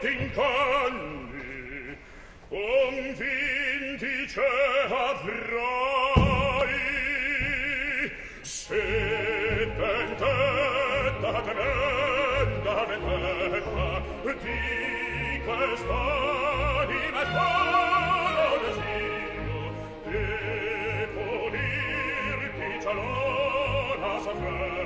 t'incanni, convinti ce avrai, se pentetta tremenda vendetta, di questa anima spano desio, e punirti cialora saprei,